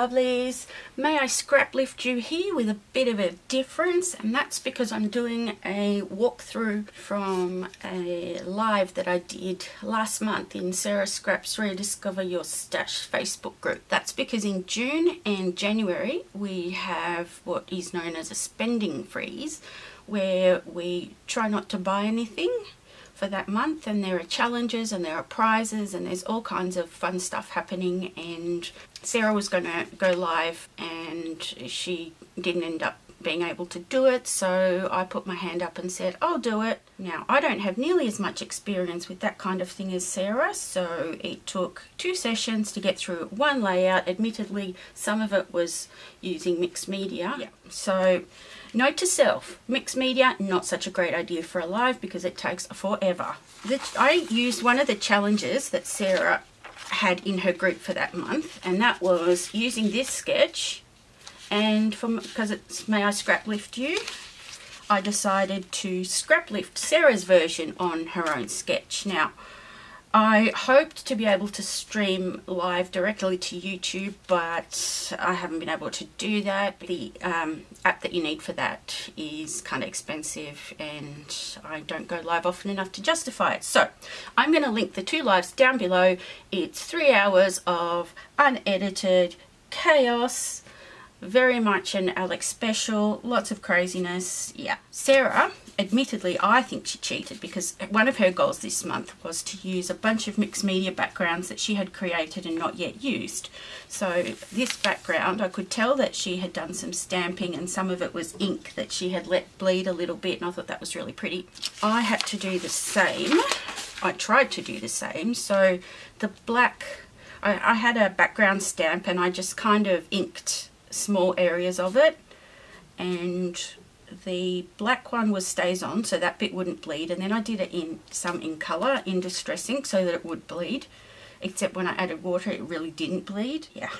lovelies. May I scrap lift you here with a bit of a difference and that's because I'm doing a walkthrough from a live that I did last month in Sarah Scraps Rediscover Your Stash Facebook group. That's because in June and January we have what is known as a spending freeze where we try not to buy anything for that month and there are challenges and there are prizes and there's all kinds of fun stuff happening. And Sarah was going to go live and she didn't end up being able to do it so I put my hand up and said I'll do it. Now I don't have nearly as much experience with that kind of thing as Sarah so it took two sessions to get through one layout. Admittedly some of it was using mixed media. Yeah. So Note to self, mixed media, not such a great idea for a live because it takes forever. I used one of the challenges that Sarah had in her group for that month and that was using this sketch and from because it's May I Scrap Lift You I decided to scrap lift Sarah's version on her own sketch. Now I hoped to be able to stream live directly to YouTube, but I haven't been able to do that. The um, app that you need for that is kind of expensive and I don't go live often enough to justify it. So I'm going to link the two lives down below. It's three hours of unedited chaos very much an Alex special, lots of craziness, yeah. Sarah, admittedly, I think she cheated because one of her goals this month was to use a bunch of mixed media backgrounds that she had created and not yet used. So this background, I could tell that she had done some stamping and some of it was ink that she had let bleed a little bit and I thought that was really pretty. I had to do the same. I tried to do the same. So the black, I, I had a background stamp and I just kind of inked small areas of it and the black one was StazOn so that bit wouldn't bleed. And then I did it in some in colour in distress ink so that it would bleed. Except when I added water it really didn't bleed. Yeah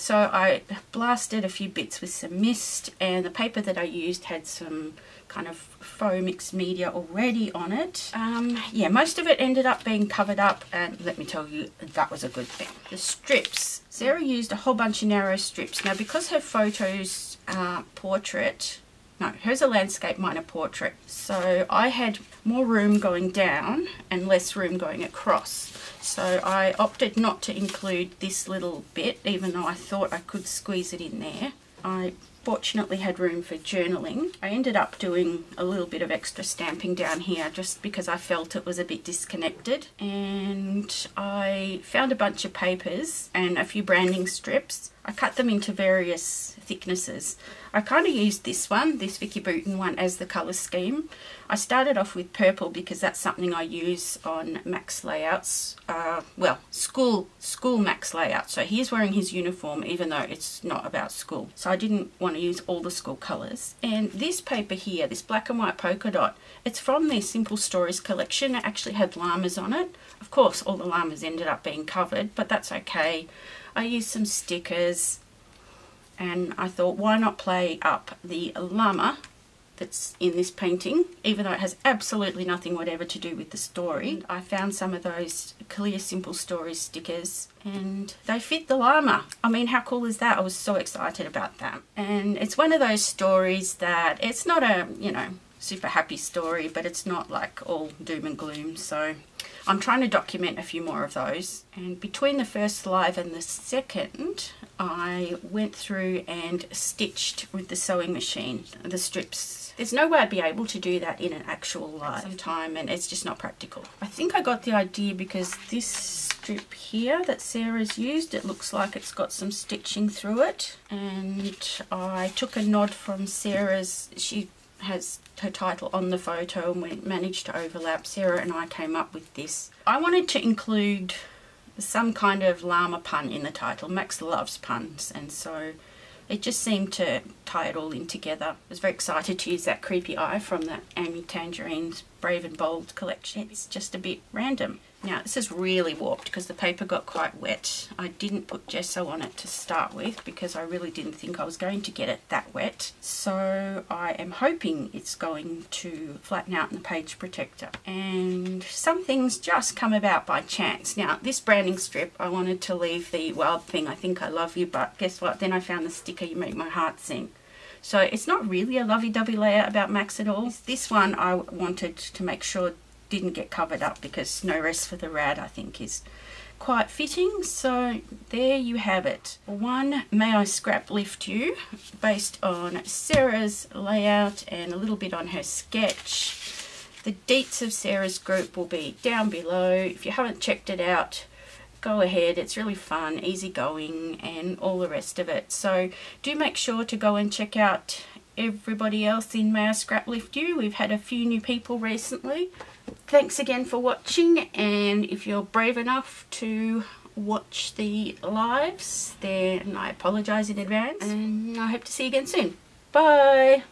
so I blasted a few bits with some mist and the paper that I used had some kind of faux mixed media already on it. Um, yeah, most of it ended up being covered up and let me tell you, that was a good thing. The strips. Sarah used a whole bunch of narrow strips. Now because her photos are portrait, no, hers a landscape, mine a portrait. So I had more room going down and less room going across. So I opted not to include this little bit, even though I thought I could squeeze it in there. I fortunately had room for journaling. I ended up doing a little bit of extra stamping down here just because I felt it was a bit disconnected and I found a bunch of papers and a few branding strips. I cut them into various thicknesses. I kind of used this one, this Vicki Boutin one, as the colour scheme. I started off with purple because that's something I use on Max layouts. Uh, well, school school Max layout. So he's wearing his uniform even though it's not about school. So I didn't want to use all the school colours. And this paper here, this black and white polka dot, it's from the Simple Stories collection. It actually had llamas on it. Of course, all the llamas ended up being covered, but that's okay. I used some stickers and I thought why not play up the llama that's in this painting even though it has absolutely nothing whatever to do with the story. I found some of those clear simple stories stickers and they fit the llama. I mean how cool is that? I was so excited about that and it's one of those stories that it's not a you know super happy story but it's not like all doom and gloom. So I'm trying to document a few more of those. And between the first live and the second I went through and stitched with the sewing machine the strips. There's no way I'd be able to do that in an actual live time and it's just not practical. I think I got the idea because this strip here that Sarah's used it looks like it's got some stitching through it. And I took a nod from Sarah's she has her title on the photo and we managed to overlap. Sarah and I came up with this. I wanted to include some kind of llama pun in the title. Max loves puns and so it just seemed to tie it all in together. I was very excited to use that creepy eye from the Amy Tangerine's Brave and Bold collection. It's just a bit random. Now this is really warped because the paper got quite wet. I didn't put gesso on it to start with because I really didn't think I was going to get it that wet. So I am hoping it's going to flatten out in the page protector. And some things just come about by chance. Now this branding strip I wanted to leave the wild thing I think I love you but guess what then I found the sticker you make my heart sing. So it's not really a lovey-dovey layout about Max at all. This one I wanted to make sure didn't get covered up because no rest for the rad I think is quite fitting. So there you have it. One may I scrap lift you based on Sarah's layout and a little bit on her sketch? The deets of Sarah's group will be down below. If you haven't checked it out go ahead it's really fun easy going and all the rest of it so do make sure to go and check out everybody else in May I Scrap Lift You we've had a few new people recently Thanks again for watching and if you're brave enough to watch the lives then I apologise in advance and I hope to see you again soon. Bye!